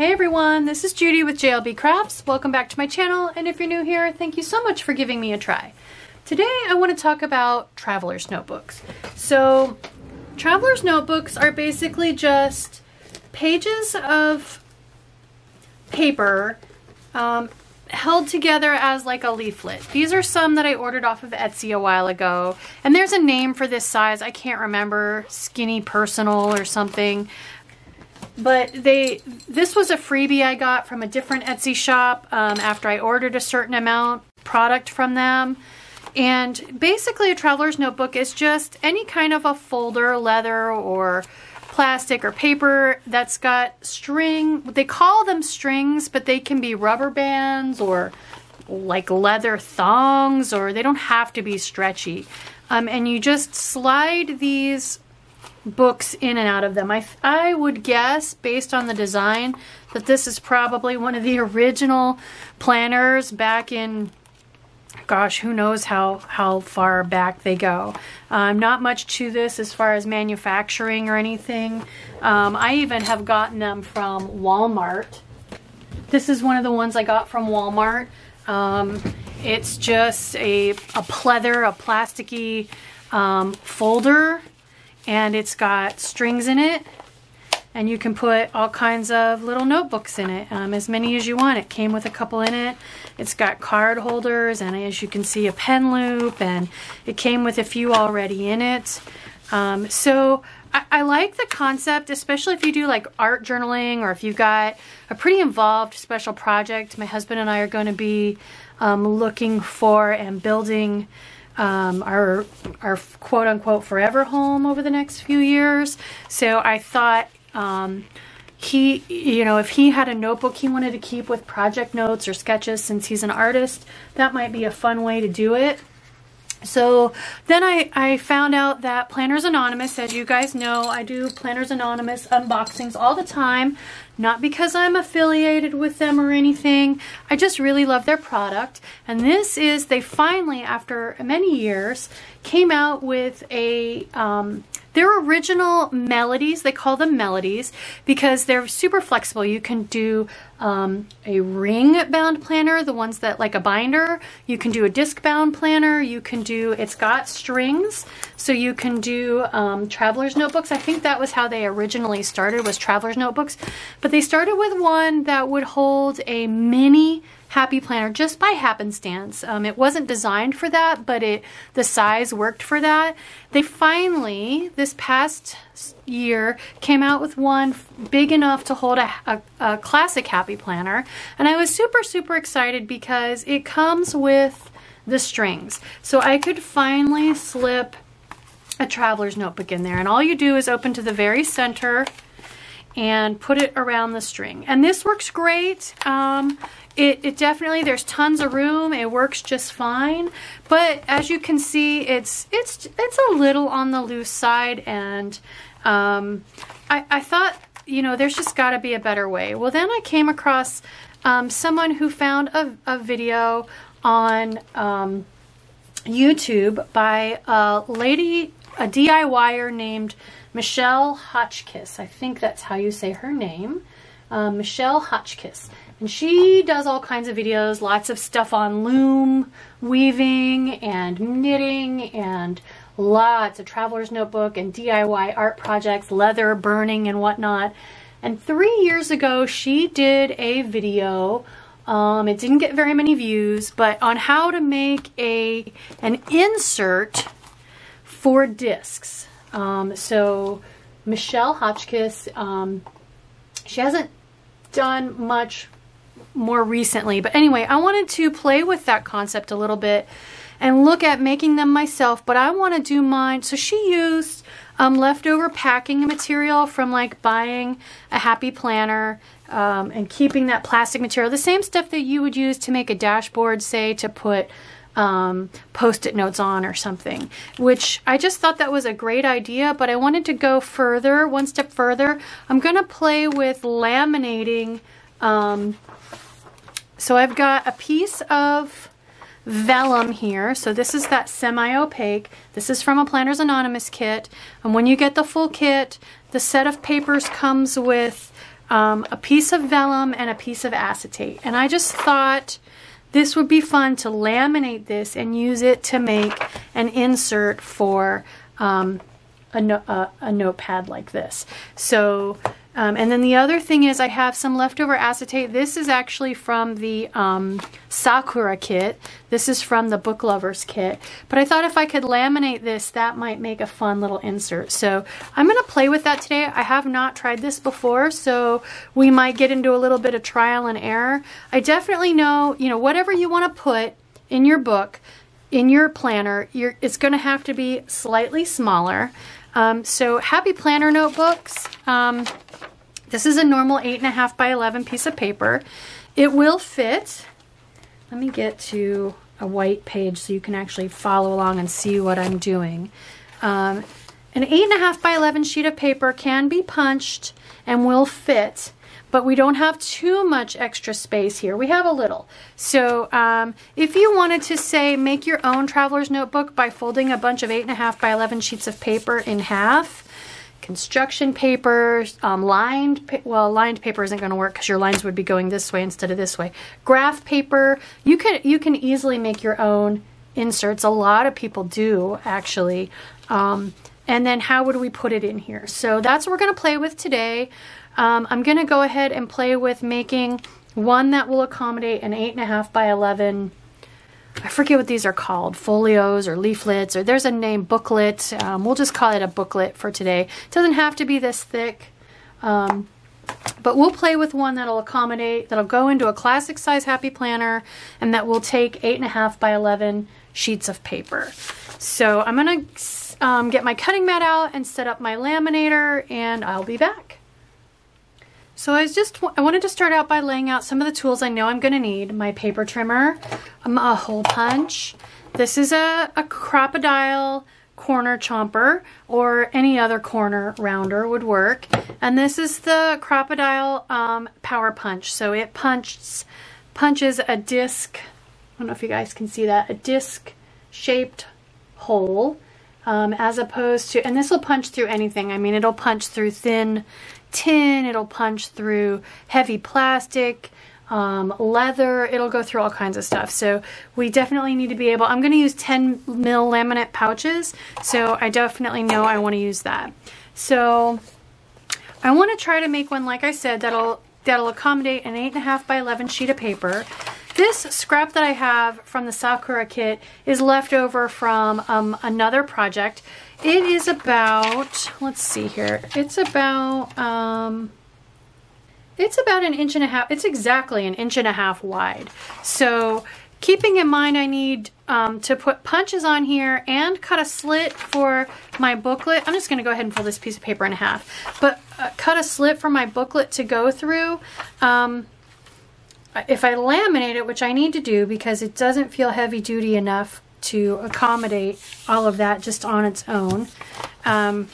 Hey everyone, this is Judi with JLB Crafts. Welcome back to my channel, and if you're new here, thank you so much for giving me a try. Today I want to talk about traveler's notebooks. So, traveler's notebooks are basically just pages of paper um, held together as like a leaflet. These are some that I ordered off of Etsy a while ago. And there's a name for this size. I can't remember. Skinny Personal or something but they this was a freebie I got from a different Etsy shop um, after I ordered a certain amount product from them. And basically a traveler's notebook is just any kind of a folder, leather or plastic or paper that's got string. They call them strings, but they can be rubber bands or like leather thongs or they don't have to be stretchy. Um, and you just slide these books in and out of them. I, I would guess, based on the design, that this is probably one of the original planners back in, gosh, who knows how, how far back they go. Um, not much to this as far as manufacturing or anything. Um, I even have gotten them from Walmart. This is one of the ones I got from Walmart. Um, it's just a, a pleather, a plasticky um, folder and it's got strings in it and you can put all kinds of little notebooks in it, um, as many as you want. It came with a couple in it. It's got card holders and as you can see a pen loop and it came with a few already in it. Um, so I, I, like the concept, especially if you do like art journaling or if you've got a pretty involved special project. My husband and I are going to be um, looking for and building um, our our quote unquote forever home over the next few years. So I thought um, he, you know, if he had a notebook he wanted to keep with project notes or sketches, since he's an artist, that might be a fun way to do it. So then I, I found out that Planners Anonymous, as you guys know, I do Planners Anonymous unboxings all the time. Not because I'm affiliated with them or anything. I just really love their product. And this is, they finally, after many years, came out with a um, their original melodies, they call them melodies because they're super flexible. You can do um, a ring bound planner, the ones that like a binder. You can do a disc bound planner. You can do, it's got strings, so you can do um, traveler's notebooks. I think that was how they originally started was traveler's notebooks. But they started with one that would hold a mini Happy Planner just by happenstance. Um, it wasn't designed for that, but it the size worked for that. They finally, this past year, came out with one big enough to hold a, a, a classic Happy Planner. And I was super, super excited because it comes with the strings. So I could finally slip a traveler's notebook in there. And all you do is open to the very center and put it around the string. And this works great. Um, it, it definitely, there's tons of room. It works just fine. But as you can see, it's, it's, it's a little on the loose side. And um, I, I thought, you know, there's just got to be a better way. Well, then I came across um, someone who found a, a video on um, YouTube by a lady, a DIYer named Michelle Hotchkiss. I think that's how you say her name. Uh, Michelle Hotchkiss. And she does all kinds of videos, lots of stuff on loom weaving and knitting and lots of traveler's notebook and DIY art projects, leather burning and whatnot. And three years ago, she did a video. Um, it didn't get very many views, but on how to make a an insert for discs. Um, so Michelle Hotchkiss, um, she hasn't done much more recently. But anyway, I wanted to play with that concept a little bit and look at making them myself, but I want to do mine. So she used um, leftover packing material from like buying a happy planner um, and keeping that plastic material, the same stuff that you would use to make a dashboard, say to put um, post-it notes on or something, which I just thought that was a great idea, but I wanted to go further, one step further. I'm going to play with laminating um, so I've got a piece of vellum here. So this is that semi-opaque. This is from a Planners Anonymous kit. And when you get the full kit, the set of papers comes with um, a piece of vellum and a piece of acetate. And I just thought this would be fun to laminate this and use it to make an insert for um, a, no, a, a notepad like this. So um, and then the other thing is I have some leftover acetate. This is actually from the um, Sakura kit. This is from the Book Lovers kit. But I thought if I could laminate this, that might make a fun little insert. So I'm going to play with that today. I have not tried this before, so we might get into a little bit of trial and error. I definitely know, you know, whatever you want to put in your book, in your planner, it's going to have to be slightly smaller. Um, so Happy Planner notebooks. This is a normal 8.5 by 11 piece of paper. It will fit. Let me get to a white page so you can actually follow along and see what I'm doing. Um, an 8.5 by 11 sheet of paper can be punched and will fit but we don't have too much extra space here. We have a little. So um, if you wanted to say make your own traveler's notebook by folding a bunch of 8.5 by 11 sheets of paper in half, construction paper, um, lined, pa well, lined paper isn't going to work because your lines would be going this way instead of this way. Graph paper, you can, you can easily make your own inserts. A lot of people do, actually. Um, and then how would we put it in here? So that's what we're going to play with today. Um, I'm going to go ahead and play with making one that will accommodate an 8.5 by 11 I forget what these are called, folios or leaflets, or there's a name, booklet. Um, we'll just call it a booklet for today. It doesn't have to be this thick, um, but we'll play with one that'll accommodate, that'll go into a classic size Happy Planner, and that will take 8.5 by 11 sheets of paper. So I'm to um, get my cutting mat out and set up my laminator, and I'll be back. So I was just I wanted to start out by laying out some of the tools I know I'm going to need. My paper trimmer, um, a hole punch. This is a, a Crop-A-Dile corner chomper or any other corner rounder would work. And this is the Crop-A-Dile um, power punch. So it punches, punches a disc, I don't know if you guys can see that, a disc shaped hole um, as opposed to, and this will punch through anything. I mean, it'll punch through thin tin, it'll punch through heavy plastic, um, leather, it'll go through all kinds of stuff. So we definitely need to be able, I'm to use 10 mil laminate pouches, so I definitely know I want to use that. So I want to try to make one, like I said, that'll that'll accommodate an 8.5 by 11 sheet of paper. This scrap that I have from the Sakura kit is left over from um, another project. It is about, let's see here, it's about, um, it's about an inch and a half, it's exactly an inch and a half wide. So keeping in mind I need um, to put punches on here and cut a slit for my booklet. I'm just going to go ahead and fold this piece of paper in half. But uh, cut a slit for my booklet to go through. Um, if I laminate it, which I need to do because it doesn't feel heavy duty enough to accommodate all of that just on its own. Um,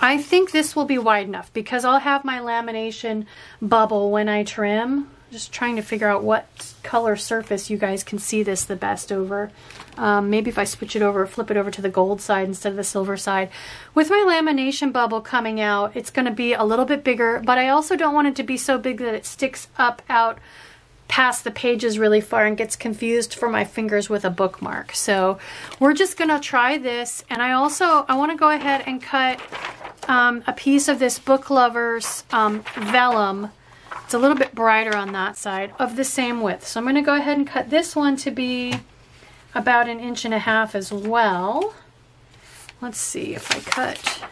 I think this will be wide enough because I'll have my lamination bubble when I trim. Just trying to figure out what color surface you guys can see this the best over. Um, maybe if I switch it over, flip it over to the gold side instead of the silver side. With my lamination bubble coming out, it's going to be a little bit bigger, but I also don't want it to be so big that it sticks up out past the pages really far and gets confused for my fingers with a bookmark. So we're just going to try this. And I also, I want to go ahead and cut um, a piece of this Book Lovers um, vellum. It's a little bit brighter on that side of the same width. So I'm going to go ahead and cut this one to be about an inch and a half as well. Let's see if I cut.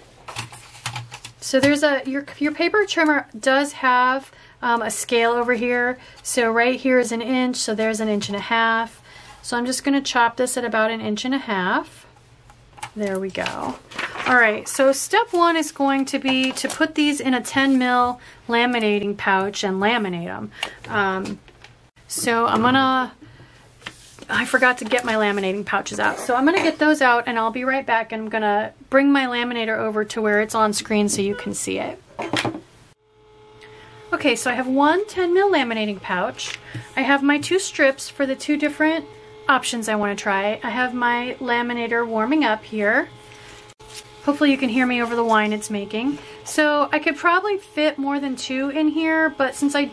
So there's a, your, your paper trimmer does have um, a scale over here. So right here is an inch, so there's an inch and a half. So I'm just going to chop this at about an inch and a half. There we go. All right, so step one is going to be to put these in a 10 mil laminating pouch and laminate them. Um, so I'm gonna, I forgot to get my laminating pouches out. So I'm gonna get those out and I'll be right back and I'm gonna bring my laminator over to where it's on screen so you can see it. Okay, so I have one 10 mil laminating pouch. I have my two strips for the two different options I want to try. I have my laminator warming up here. Hopefully you can hear me over the whine it's making. So I could probably fit more than two in here, but since I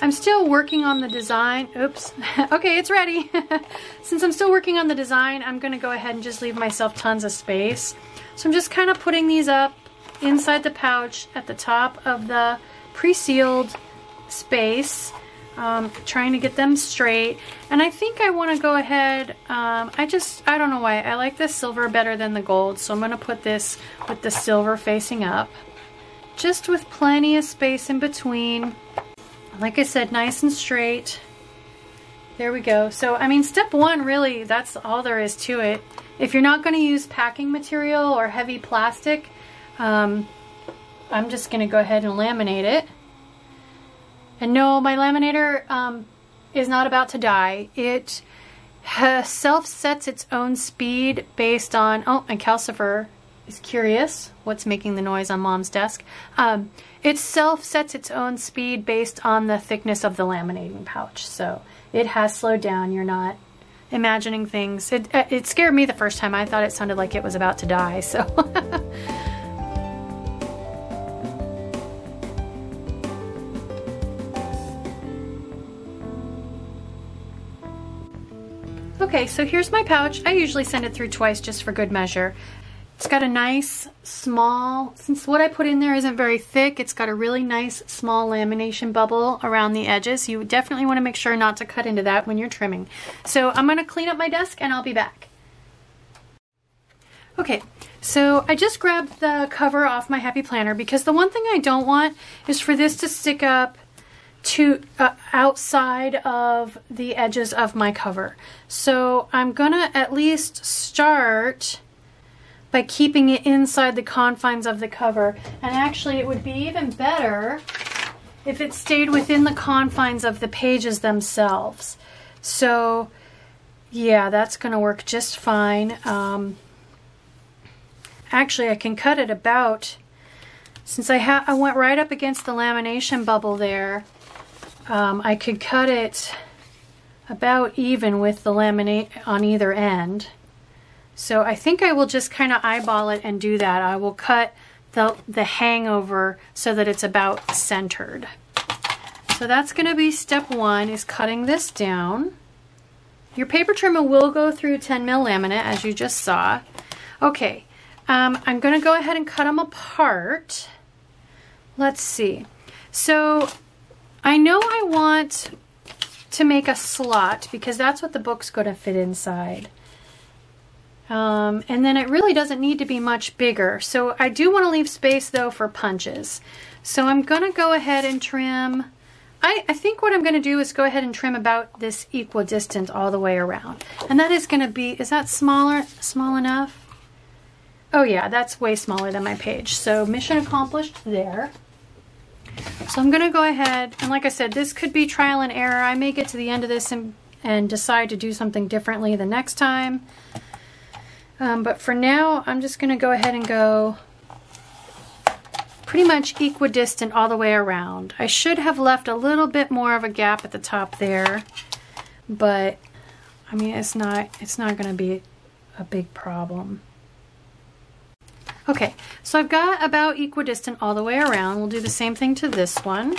I'm still working on the design. Oops. okay, it's ready. Since I'm still working on the design, I'm to go ahead and just leave myself tons of space. So I'm just kind of putting these up inside the pouch at the top of the pre-sealed space. Um, trying to get them straight. And I think I want to go ahead, um, I just, I don't know why, I like the silver better than the gold. So I'm going to put this with the silver facing up. Just with plenty of space in between. Like I said, nice and straight. There we go. So, I mean, step one, really, that's all there is to it. If you're not going to use packing material or heavy plastic, um, I'm just going to go ahead and laminate it. And no, my laminator um, is not about to die. It self-sets its own speed based on... Oh, and Calcifur is curious what's making the noise on mom's desk. Um, itself sets its own speed based on the thickness of the laminating pouch. So it has slowed down. You're not imagining things. It, uh, it scared me the first time. I thought it sounded like it was about to die. So. Okay, so here's my pouch. I usually send it through twice just for good measure. It's got a nice small, since what I put in there isn't very thick, it's got a really nice small lamination bubble around the edges. You definitely want to make sure not to cut into that when you're trimming. So I'm going to clean up my desk and I'll be back. Okay, so I just grabbed the cover off my Happy Planner because the one thing I don't want is for this to stick up to uh, outside of the edges of my cover. So I'm gonna at least start by keeping it inside the confines of the cover. And actually it would be even better if it stayed within the confines of the pages themselves. So yeah, that's to work just fine. Um, actually, I can cut it about, since I, ha I went right up against the lamination bubble there, um, I could cut it about even with the laminate on either end. So I think I will just kind of eyeball it and do that. I will cut the, the hangover so that it's about centered. So that's going to be step one is cutting this down. Your paper trimmer will go through 10 mil laminate as you just saw. Okay, um, I'm going to go ahead and cut them apart. Let's see. So I know I want to make a slot because that's what the book's going to fit inside. Um, and then it really doesn't need to be much bigger. So I do want to leave space though for punches. So I'm going to go ahead and trim. I, I think what I'm going to do is go ahead and trim about this equidistant all the way around. And that is going to be, is that smaller, small enough? Oh yeah, that's way smaller than my page. So mission accomplished there. So I'm going to go ahead, and like I said, this could be trial and error. I may get to the end of this and, and decide to do something differently the next time. Um, but for now, I'm just going to go ahead and go pretty much equidistant all the way around. I should have left a little bit more of a gap at the top there, but I mean, it's not, it's not going to be a big problem. Okay, so I've got about equidistant all the way around. We'll do the same thing to this one.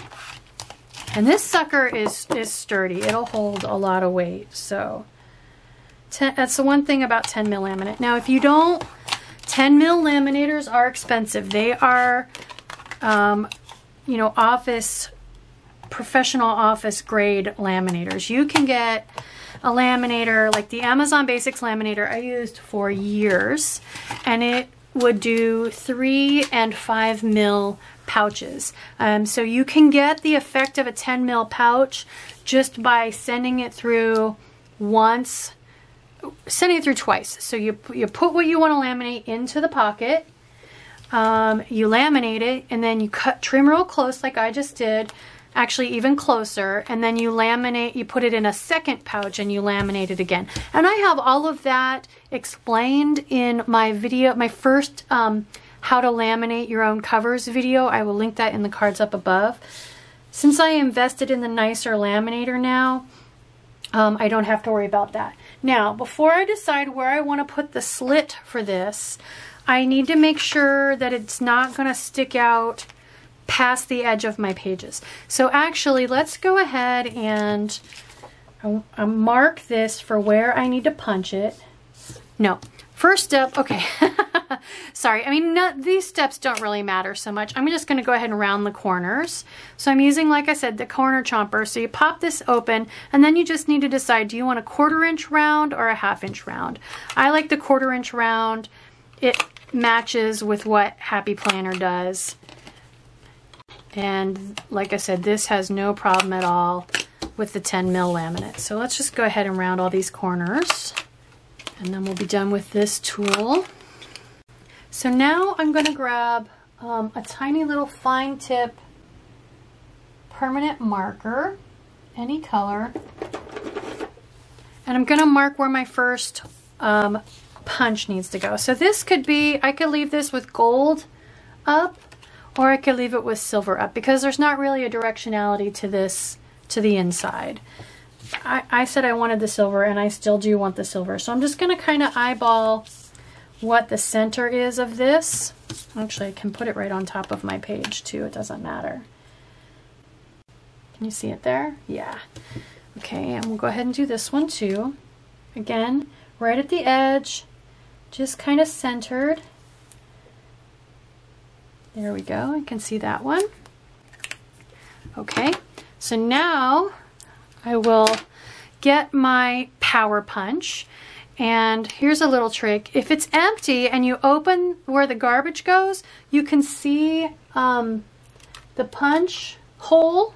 And this sucker is, is sturdy. It'll hold a lot of weight, so Ten, that's the one thing about 10 mil laminate. Now, if you don't, 10 mil laminators are expensive. They are, um, you know, office, professional office grade laminators. You can get a laminator like the Amazon Basics laminator I used for years, and it would do three and five mil pouches. Um, so you can get the effect of a 10 mil pouch just by sending it through once sending it through twice. So you, you put what you want to laminate into the pocket, um, you laminate it, and then you cut, trim real close like I just did, actually even closer, and then you laminate, you put it in a second pouch and you laminate it again. And I have all of that explained in my video, my first um, how to laminate your own covers video. I will link that in the cards up above. Since I invested in the nicer laminator now, um, I don't have to worry about that. Now, before I decide where I want to put the slit for this, I need to make sure that it's not going to stick out past the edge of my pages. So actually, let's go ahead and I'll mark this for where I need to punch it. No, first step, okay. Sorry, I mean, not, these steps don't really matter so much. I'm just gonna go ahead and round the corners. So I'm using, like I said, the corner chomper. So you pop this open and then you just need to decide, do you want a quarter inch round or a half inch round? I like the quarter inch round. It matches with what Happy Planner does. And like I said, this has no problem at all with the 10 mil laminate. So let's just go ahead and round all these corners and then we'll be done with this tool. So now I'm going to grab um, a tiny little fine tip permanent marker, any color, and I'm going to mark where my first um, punch needs to go. So this could be, I could leave this with gold up or I could leave it with silver up because there's not really a directionality to this to the inside. I, I said I wanted the silver and I still do want the silver. So I'm just going to kind of eyeball what the center is of this. Actually, I can put it right on top of my page too. It doesn't matter. Can you see it there? Yeah. Okay, and we'll go ahead and do this one too. Again, right at the edge, just kind of centered. There we go. I can see that one. Okay, so now I will get my power punch and here's a little trick. If it's empty and you open where the garbage goes, you can see um, the punch hole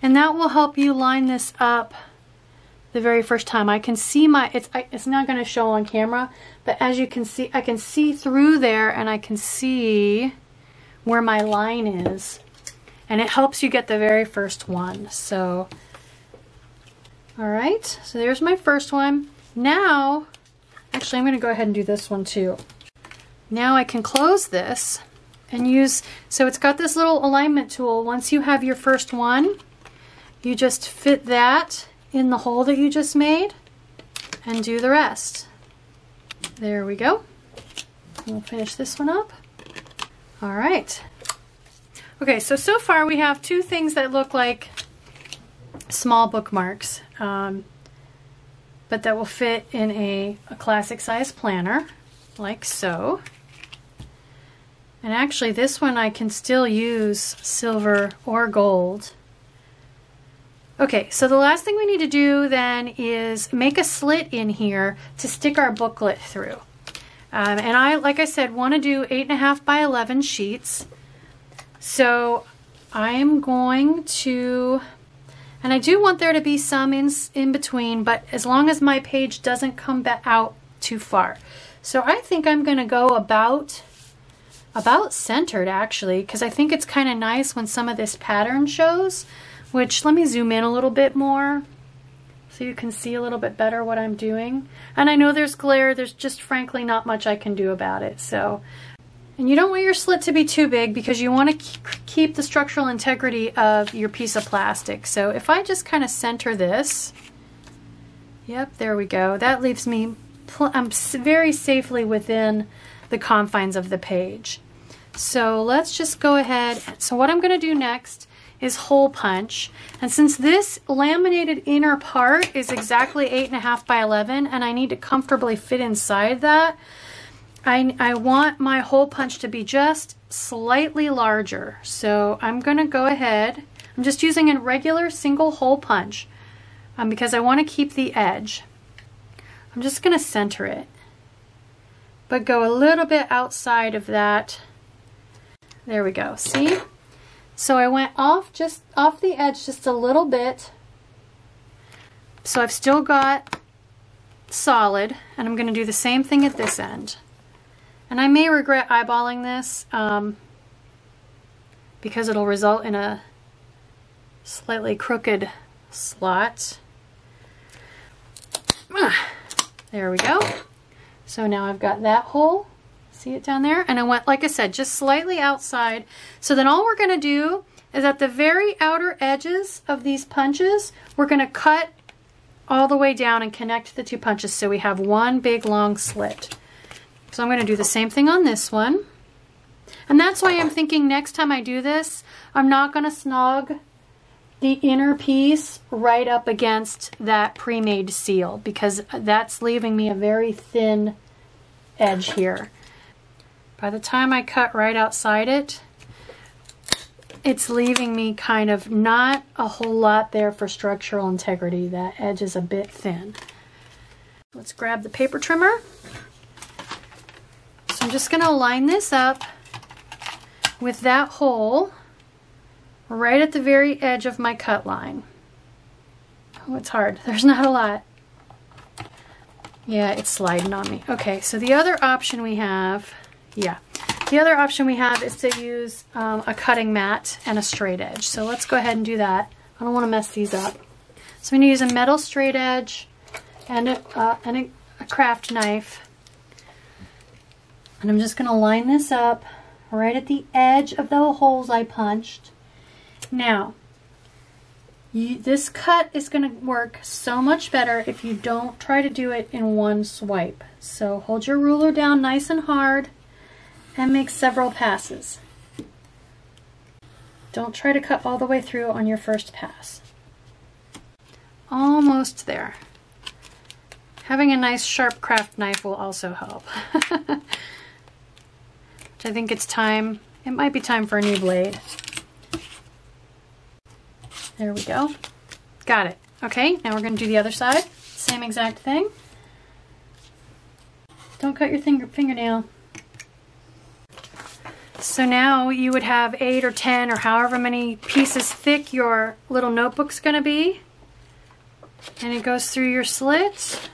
and that will help you line this up the very first time. I can see my, it's, it's not going to show on camera, but as you can see, I can see through there and I can see where my line is and it helps you get the very first one. So, all right, so there's my first one. Now, actually I'm gonna go ahead and do this one too. Now I can close this and use, so it's got this little alignment tool. Once you have your first one, you just fit that in the hole that you just made and do the rest. There we go. We'll finish this one up. All right, Okay, so so far we have two things that look like small bookmarks, um, but that will fit in a, a classic size planner, like so. And actually this one I can still use silver or gold. Okay, so the last thing we need to do then is make a slit in here to stick our booklet through. Um, and I, like I said, want to do 8.5 by 11 sheets. So I'm going to, and I do want there to be some in, in between, but as long as my page doesn't come back out too far. So I think I'm going to go about, about centered actually, because I think it's kind of nice when some of this pattern shows, which let me zoom in a little bit more so you can see a little bit better what I'm doing. And I know there's glare, there's just frankly not much I can do about it. So and you don't want your slit to be too big because you want to keep the structural integrity of your piece of plastic. So if I just kind of center this, yep, there we go. That leaves me I'm very safely within the confines of the page. So let's just go ahead. So what I'm going to do next is hole punch. And since this laminated inner part is exactly 8.5 by 11 and I need to comfortably fit inside that, I, I want my hole punch to be just slightly larger. So I'm going to go ahead. I'm just using a regular single hole punch um, because I want to keep the edge. I'm just going to center it, but go a little bit outside of that. There we go. See? So I went off just off the edge just a little bit. So I've still got solid and I'm going to do the same thing at this end. And I may regret eyeballing this um, because it'll result in a slightly crooked slot. Ah, there we go. So now I've got that hole. See it down there? And I went, like I said, just slightly outside. So then all we're going to do is at the very outer edges of these punches, we're going to cut all the way down and connect the two punches so we have one big long slit. So I'm going to do the same thing on this one. And that's why I'm thinking next time I do this, I'm not going to snug the inner piece right up against that pre-made seal because that's leaving me a very thin edge here. By the time I cut right outside it, it's leaving me kind of not a whole lot there for structural integrity. That edge is a bit thin. Let's grab the paper trimmer. So I'm just going to line this up with that hole right at the very edge of my cut line. Oh, it's hard. There's not a lot. Yeah, it's sliding on me. Okay, so the other option we have, yeah, the other option we have is to use um, a cutting mat and a straight edge. So let's go ahead and do that. I don't want to mess these up. So I'm going to use a metal straight edge and a, uh, and a, a craft knife. And I'm just going to line this up right at the edge of the holes I punched. Now, you, this cut is going to work so much better if you don't try to do it in one swipe. So hold your ruler down nice and hard and make several passes. Don't try to cut all the way through on your first pass. Almost there. Having a nice sharp craft knife will also help. Which I think it's time, it might be time for a new blade. There we go. Got it. Okay, now we're to do the other side. Same exact thing. Don't cut your finger fingernail. So now you would have 8 or 10 or however many pieces thick your little notebook's going to be. And it goes through your slit.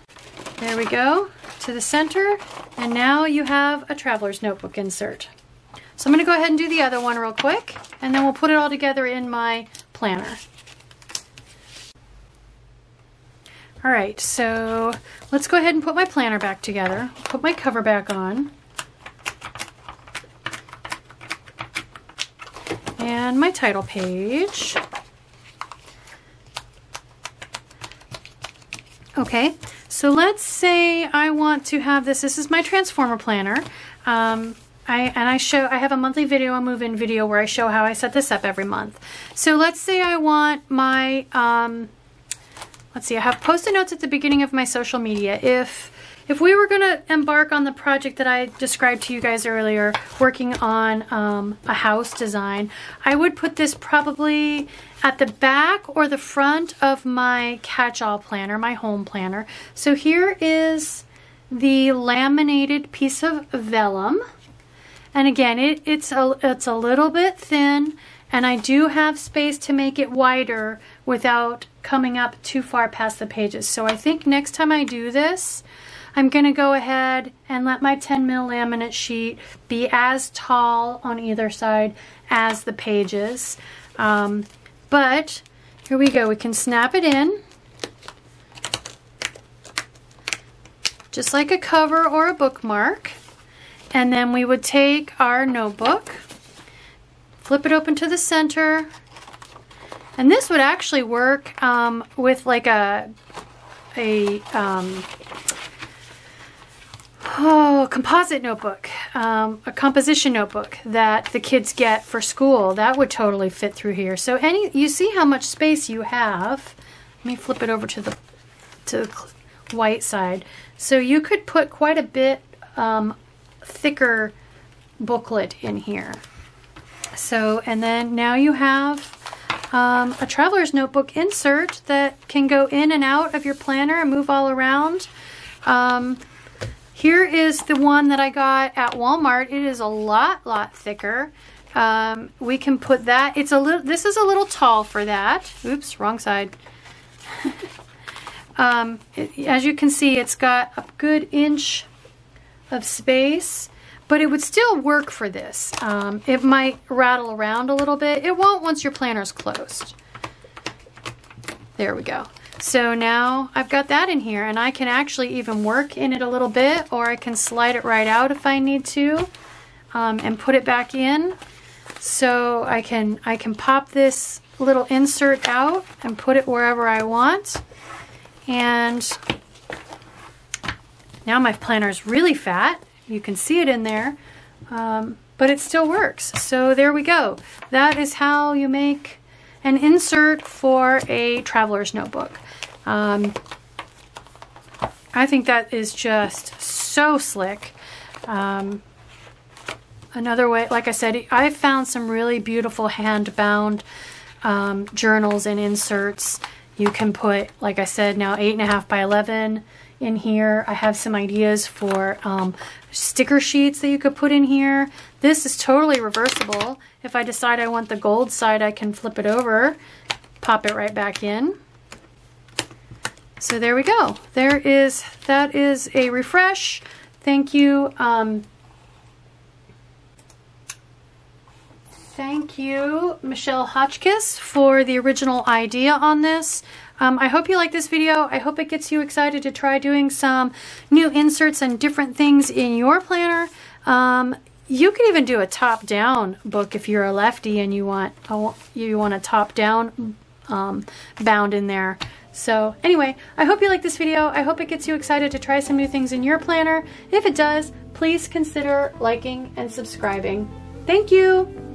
There we go, to the center. And now you have a traveler's notebook insert. So I'm going to go ahead and do the other one real quick, and then we'll put it all together in my planner. All right, so let's go ahead and put my planner back together. Put my cover back on. And my title page. Okay, so let's say I want to have this. This is my transformer planner. Um, I, and I show, I have a monthly video, a move-in video where I show how I set this up every month. So let's say I want my, um, let's see, I have post-it notes at the beginning of my social media. If if we were going to embark on the project that I described to you guys earlier, working on um, a house design, I would put this probably at the back or the front of my catch-all planner, my home planner. So here is the laminated piece of vellum. And again, it, it's, a, it's a little bit thin and I do have space to make it wider without coming up too far past the pages. So I think next time I do this, I'm going to go ahead and let my 10 mil laminate sheet be as tall on either side as the pages. Um, but here we go. We can snap it in. Just like a cover or a bookmark. And then we would take our notebook, flip it open to the center, and this would actually work um, with like a, a um, oh, composite notebook, um, a composition notebook that the kids get for school. That would totally fit through here. So any, you see how much space you have. Let me flip it over to the, to the white side. So you could put quite a bit um, thicker booklet in here. So, and then now you have um, a traveler's notebook insert that can go in and out of your planner and move all around. Um, here is the one that I got at Walmart. It is a lot, lot thicker. Um, we can put that. It's a little. This is a little tall for that. Oops, wrong side. um, it, as you can see, it's got a good inch of space but it would still work for this. Um, it might rattle around a little bit. It won't once your planner's closed. There we go. So now I've got that in here and I can actually even work in it a little bit or I can slide it right out if I need to um, and put it back in. So I can, I can pop this little insert out and put it wherever I want. And now my planner is really fat You can see it in there, um, but it still works. So there we go. That is how you make an insert for a traveler's notebook. Um, I think that is just so slick. Um, another way, like I said, I found some really beautiful hand-bound um, journals and inserts. You can put, like I said, now 8.5 by 11 in here. I have some ideas for um, sticker sheets that you could put in here. This is totally reversible. If I decide I want the gold side, I can flip it over, pop it right back in. So there we go. There is, that is a refresh. Thank you. Um, thank you, Michelle Hotchkiss, for the original idea on this. Um, I hope you like this video. I hope it gets you excited to try doing some new inserts and different things in your planner. Um, you can even do a top-down book if you're a lefty and you want a, you want a top-down um, bound in there. So anyway, I hope you like this video. I hope it gets you excited to try some new things in your planner. If it does, please consider liking and subscribing. Thank you!